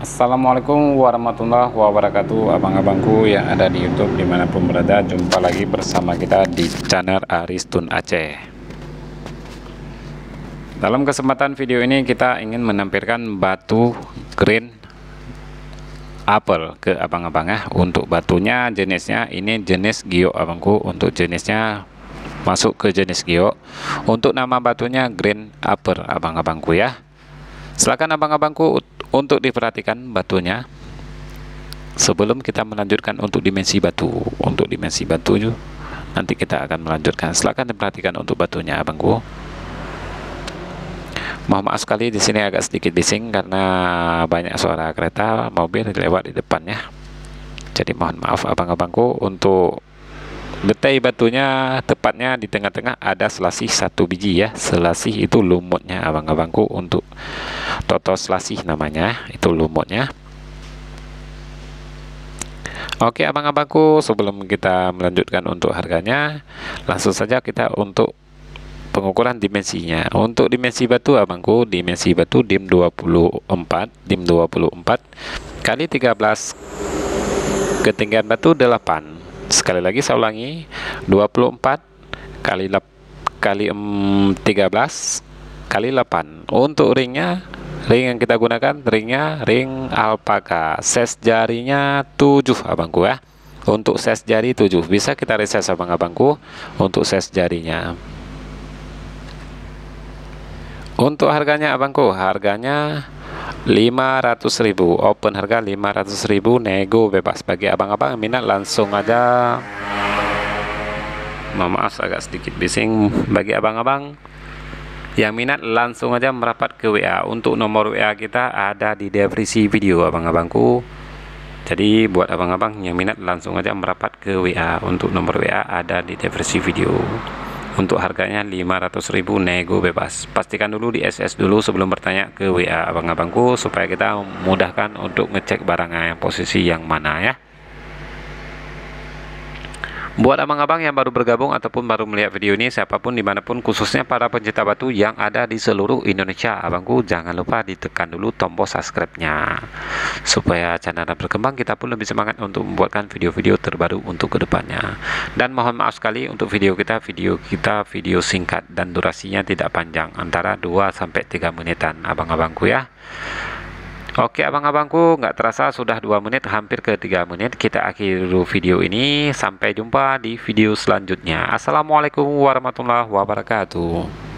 Assalamualaikum warahmatullahi wabarakatuh. Abang-abangku yang ada di Youtube di mana pun berada Jumpa lagi bersama kita di channel Aristun Aceh. Dalam kesempatan video ini kita ingin menampilkan batu green apel ke abang-abang ya. Untuk batunya jenisnya ini jenis giok abangku. Untuk jenisnya masuk ke jenis giok Untuk nama batunya green apple abang-abangku ya. Silakan abang-abangku untuk diperhatikan batunya sebelum kita melanjutkan untuk dimensi batu untuk dimensi batu nanti kita akan melanjutkan. Silakan diperhatikan untuk batunya abangku mohon maaf sekali di sini agak sedikit bising karena banyak suara kereta mobil lewat di depannya jadi mohon maaf abang-abangku untuk detai batunya tepatnya di tengah-tengah ada selasih satu biji ya. Selasih itu lumutnya abang-abangku untuk toto selasih namanya itu lumutnya. Oke abang-abangku sebelum kita melanjutkan untuk harganya langsung saja kita untuk pengukuran dimensinya. Untuk dimensi batu abangku dimensi batu dim 24 dim 24 kali 13 ketinggian batu 8 sekali lagi saya ulangi 24 kali kali 13 kali 8 untuk ringnya ring yang kita gunakan ringnya ring alpaka. Ses jarinya 7 abangku ya. Untuk ses jari 7 bisa kita reses abang-abangku untuk ses jarinya. Untuk harganya abangku harganya 500.000 open harga 500.000 nego bebas. Bagi abang-abang minat langsung aja. Maaf agak sedikit bising. Bagi abang-abang yang minat langsung aja merapat ke WA untuk nomor WA kita ada di deskripsi video abang-abangku. Jadi buat abang-abang yang minat langsung aja merapat ke WA untuk nomor WA ada di deskripsi video. Untuk harganya 500.000 nego bebas. Pastikan dulu di SS dulu sebelum bertanya ke WA abang-abangku supaya kita mudahkan untuk ngecek barangnya posisi yang mana ya Buat abang-abang yang baru bergabung ataupun baru melihat video ini, siapa pun di mana pun, khususnya para pencinta batu yang ada di seluruh Indonesia, abangku jangan lupa ditekan dulu tombol subscribe-nya. Supaya channel berkembang, kita pun lebih semangat untuk membuatkan video-video terbaru untuk ke depannya. Dan mohon maaf sekali untuk video kita, video kita video singkat dan durasinya tidak panjang, antara 2-3 menitan abang-abangku ya. Oke abang-abangku nggak terasa sudah dua menit hampir ke tiga menit. Kita akhiri video ini. Sampai jumpa di video selanjutnya. Assalamualaikum warahmatullahi wabarakatuh